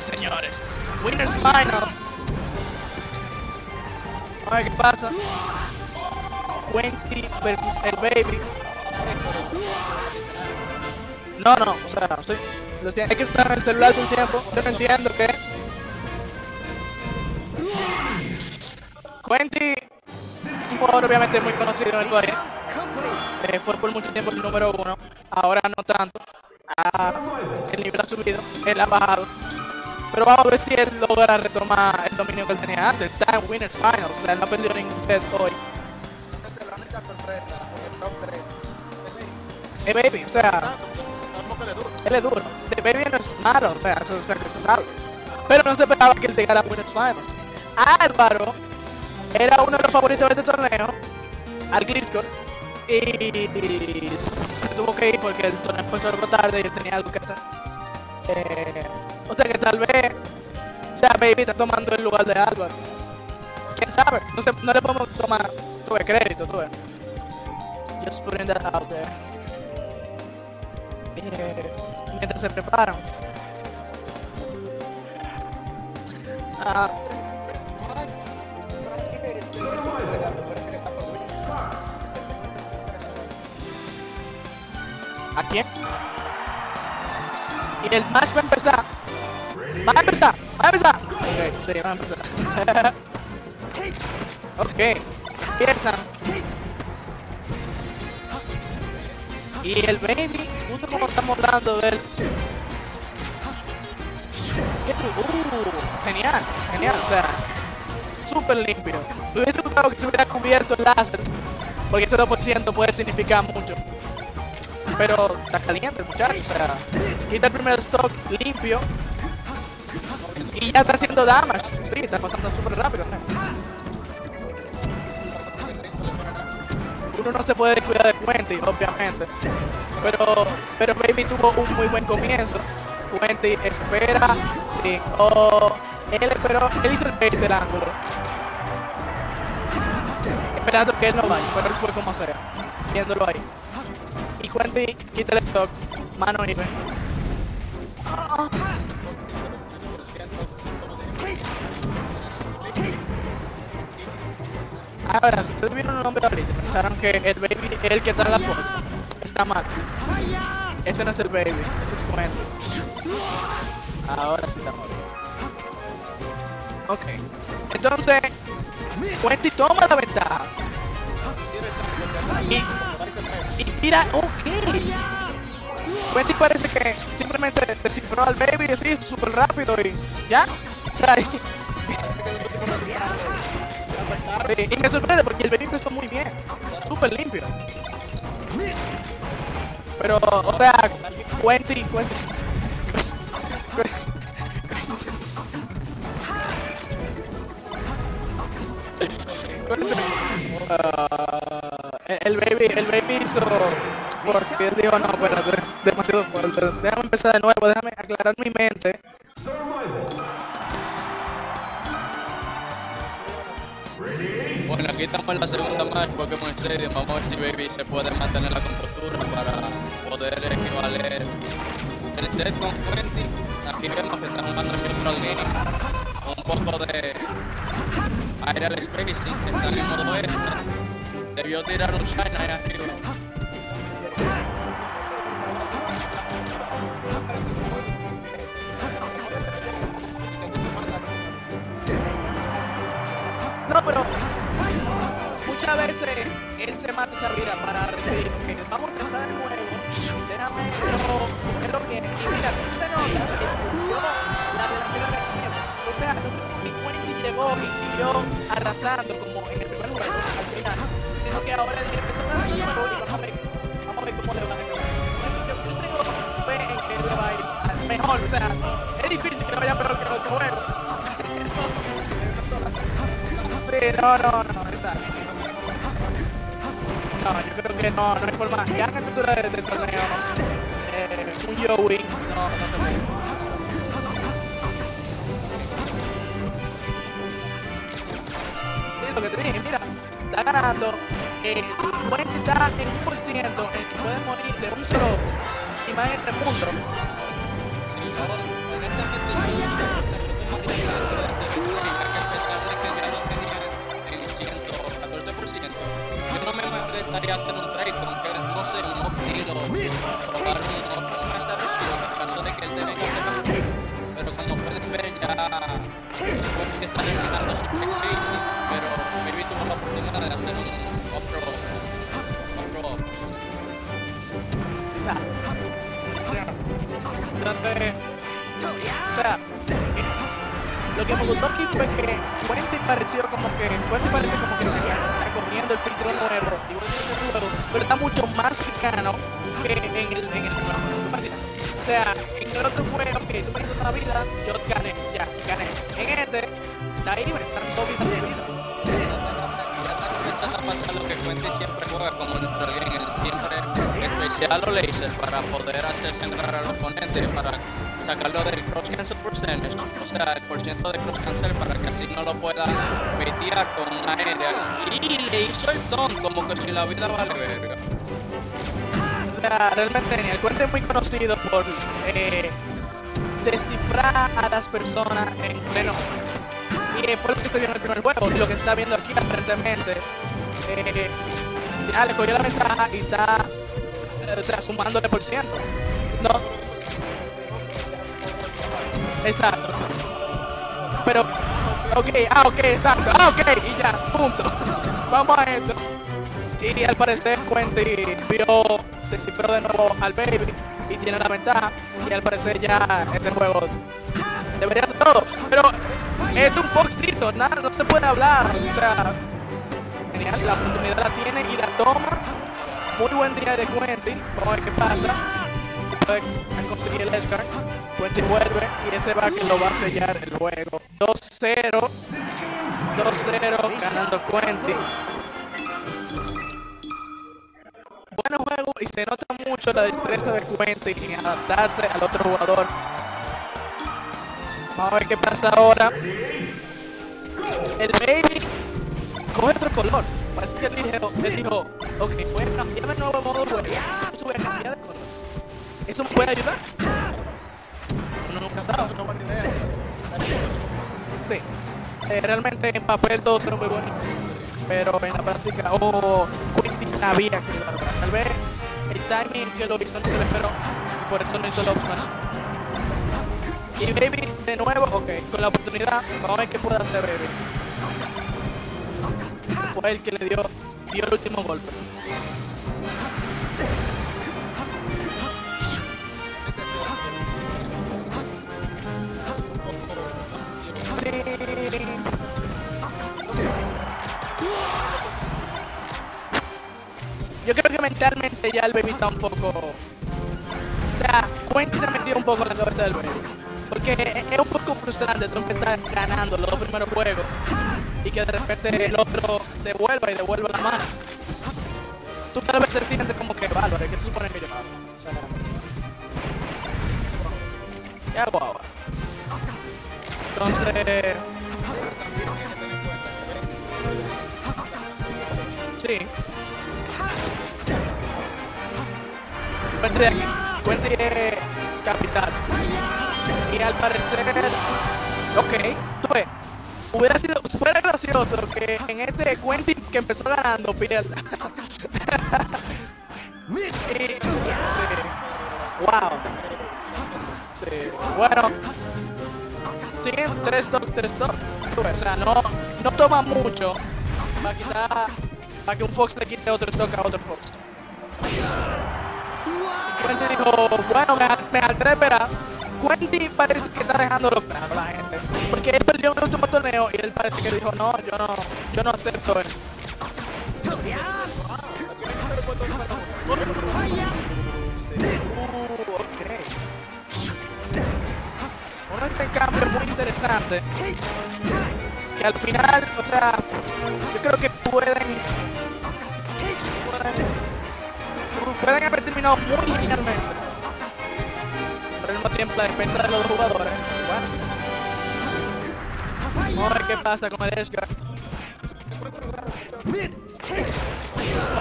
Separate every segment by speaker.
Speaker 1: Bueno, señores. Winners Finals. A ver qué pasa. Wendy versus el Baby. No, no, o sea, lo tiene- hay que estar en el celular todo el tiempo. Yo no entiendo que. Quenty, un jugador obviamente muy conocido en el país. Eh, fue por mucho tiempo el número uno. Ahora no tanto. Ah, el nivel ha subido, él ha bajado. Pero vamos a ver si él logra retomar el dominio que él tenía antes. Está en Winners Finals, o sea, él no ha perdido ningún set hoy.
Speaker 2: Esta es la única sorpresa en el top 3.
Speaker 1: Baby, o sea,
Speaker 2: duro.
Speaker 1: él es duro. De baby no es malo, o sea, eso es lo que se sabe. Pero no se esperaba que él llegara a Winners Finals. Álvaro era uno de los favoritos de este torneo, al Gliscor, y se tuvo que ir porque el torneo empezó algo tarde y él tenía algo que hacer. Eh, o sea que tal vez, o sea, Baby está tomando el lugar de Álvaro. ¿Quién sabe? No, se- no le podemos tomar, tuve crédito, tuve. Just putting that out there. Mientras se preparan. Ah, ¿A quién? Y el match va a empezar. Va a empezar, va a empezar. Ok, sí, va empezar. ok, empiezan. Y el baby, justo como estamos hablando de él. ¿Qué tu- uh, genial, genial, o sea, súper limpio. Me hubiese gustado que se hubiera cubierto el láser, porque este 2% puede significar mucho. Pero está caliente el muchacho, o sea, quita el primer stock limpio y ya está haciendo damage. Sí, está pasando súper rápido. ¿no? Uno no se puede descuidar de Quenty, obviamente. Pero, pero Baby tuvo un muy buen comienzo. Quenty espera, sí, oh, él esperó, él hizo el bait del ángulo. Esperando que él no vaya, pero él fue como sea, viéndolo ahí. Y Quenty quita el stock, mano even. Ahora, si ustedes vieron el nombre ahorita, pensaron que el baby, el que está en la foto, está mal. Ese no es el baby, ese es Quenty. Ahora sí está mal. Ok. Entonces, Quenty toma la ventaja. Y, y tira, ok. Quenty parece que simplemente descifró al baby así súper rápido y ya. Sí, y me sorprende porque el baby empezó muy bien, súper limpio. Pero, o sea, Quenty, Quenty. El baby, el baby hizo porque digo no, espérate, demasiado fuerte. Déjame empezar de nuevo, déjame aclarar mi mente.
Speaker 3: Bueno, aquí estamos en la segunda match Pokémon Stadium. Vamos a ver si Baby se puede mantener la compostura para poder equivaler el set con Quentin. Aquí vemos que están jugando en neutral. Un poco de aerial spacing que está en modo extra. Debió tirar un shine ahí arriba.
Speaker 1: No, pero muchas veces él se mata esa vida para decir, ok, vamos a empezar el juego, déjame lo, primero que, y mira, se nota que funciona la delantera de tiempo. O sea, ni Quentin llegó y siguió arrasando que ahora él empezó a y vamos a ver, vamos a ver cómo le va a. Yo, fe en que le va a ir mejor, o sea, es difícil que le vaya peor que el otro juego. Sí, no, no, no, está. No, yo creo que no, no hay forma. Ya en altura de- del torneo, eh, un Joey no, no se puede. Sí, lo que te dije, mira, está ganando. Eh, está en un por ciento en que puede morir de un solo y más en este mundo.
Speaker 3: Sí, yo, display, ya que a pesar de que tenía en 114%, yo no me hacer un trade con que, no sé, un upgrade o salvar un
Speaker 1: O sea, lo que me gustó aquí fue que Wendy pareció como que Wendy parece como que está corriendo el pitch de nuevo, pero está mucho más cercano que en el, en el o sea, en el otro fue, ok, tú me una vida, yo gané, ya, gané. En este, está ahí, están dos vidas de vida
Speaker 3: potenciar los lasers para poder hacer centrar al oponente para sacarlo del cross cancel percentage, o sea, el porciento de cross cancel para que así no lo pueda metear con una aérea. Y le hizo el don como que si la vida vale verga.
Speaker 1: O sea, realmente el cuento es muy conocido por eh, descifrar a las personas en pleno. Y fue lo que se vio en el primer juego y lo que se está viendo aquí aparentemente. Eh, ya le cogió la ventaja y está o sea, sumándole por ciento. No. Exacto. Pero, ok, ah, ok, exacto, ah, ok, y ya, punto. Vamos a esto. Y al parecer Quentin vio, descifró de nuevo al baby y tiene la ventaja. Y al parecer ya este juego debería ser todo. Pero es un Foxito, nada, no se puede hablar. O sea, genial, la oportunidad la tiene y la toma. Muy buen día de Quentin. Vamos a ver qué pasa. Si puede conseguir el Escar. Quentin vuelve y ese que lo va a sellar el juego. 2-0. 2-0 ganando Quentin. Buen juego y se nota mucho la destreza de Quentin en adaptarse al otro jugador. Vamos a ver qué pasa ahora. El baby coge otro color. Parece que él dijo, ok, voy a cambiar el nuevo modo de juego. Entonces voy cambiar de color. ¿Eso me puede ayudar? Uno nunca sabe.
Speaker 2: No buena idea.
Speaker 1: Sí. Eh, realmente en papel todo será muy bueno. Pero en la práctica, oh, Quinty sabía que. Tal vez el timing que lo hizo no se le esperó. Por eso no hizo el smash. Y Baby, de nuevo, ok, con la oportunidad, vamos a ver qué puede hacer Baby. Fue el que le dio, dio el último golpe. Sí. Yo creo que mentalmente ya el baby está un poco. O sea, Quentin se ha metido un poco en la cabeza del baby. Porque es un poco frustrante tú estás ganando los dos primeros juegos y que de repente el otro devuelva y devuelva la mano. Tú tal vez te sientes como que bárbaro, ¿qué se supone que yo hago? O sea, ¿qué hago ahora? Entonces, sí. Cuente aquí. Cuente capital. Y al parecer, ok, tú ves, hubiera sido, fuera gracioso que en este Quentin que empezó ganando pierda. y, sí, wow. Bueno, siguen tres top, tres top. O sea, no, no toma mucho para quitar, para que un Fox le quite otro stock a otro Fox. Dijo, bueno, me, me de esperar. Quentin parece que está dejándolo claro la gente. Porque él perdió el último torneo y él parece que dijo, no, yo no, yo no acepto eso. Sí. Uh, ok. Un intercambio muy interesante. Que al final, o sea, yo creo que pueden, pueden pueden haber terminado muy genialmente. Mismo tiempo la defensa de los dos jugadores. Bueno. Vamos a ver qué pasa con el Edgar.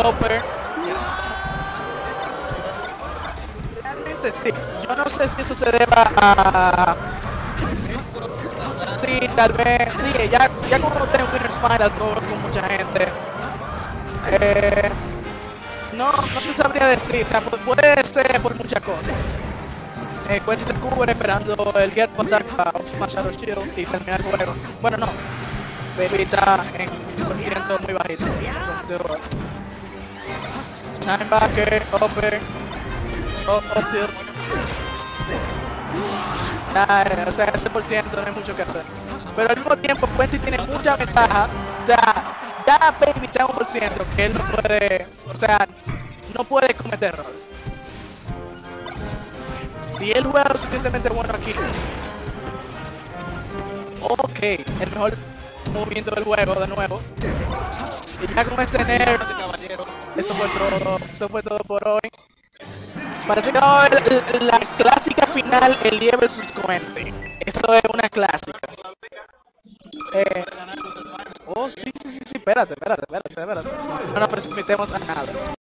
Speaker 1: Hopper. Realmente sí. Yo no sé si eso se deba a... Sí, tal vez, sí, ya, ya cuando tengo Winners Final con, mucha gente, eh, no, no te sabría decir, o sea, pu- puede ser por muchas cosas. Eh, Quentin se cubre esperando el Get Attack a Osman Shadow Shield y terminar el juego. Bueno, no, Baby está en un por ciento muy bajito. Time backer, upper, up, up tilt. O sea, ese por ciento no hay mucho que hacer. Pero al mismo tiempo, Quentin tiene mucha ventaja. O sea, ya Baby está en un por ciento que él no puede, o sea, no puede cometer errores. Si él juega lo suficientemente bueno aquí, ok, el mejor movimiento del juego de nuevo. Y ya con este nerf,
Speaker 2: caballeros.
Speaker 1: eso fue todo, eso fue todo por hoy. Parece que va a haber la clásica final, el 10 versus 20. Eso es una clásica. Eh, oh, sí, sí, sí, sí, espérate, espérate, espérate, espérate. No nos precipitemos a nada.